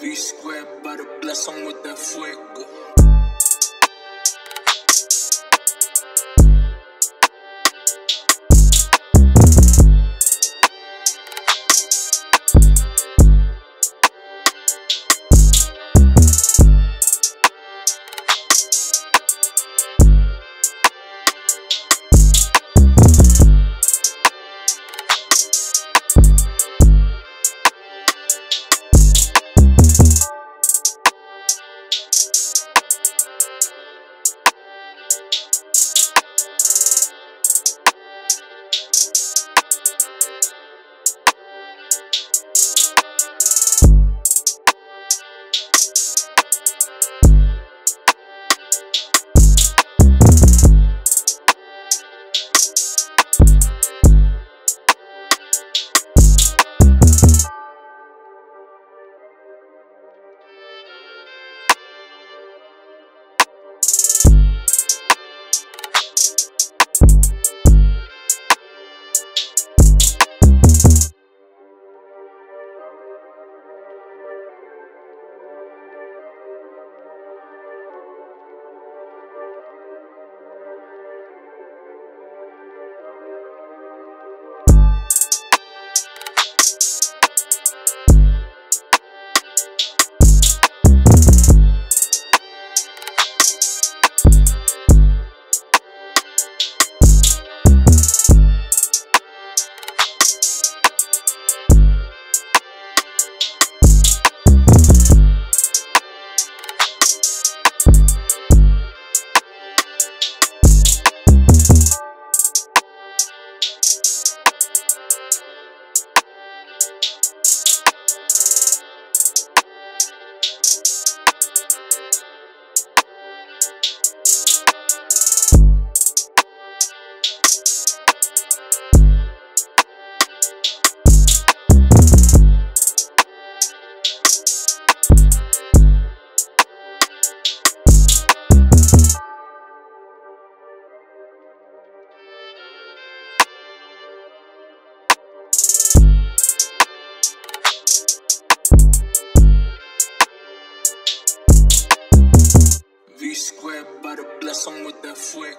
V squared by the bless I'm with that fuego. Everybody bless them with that fuego.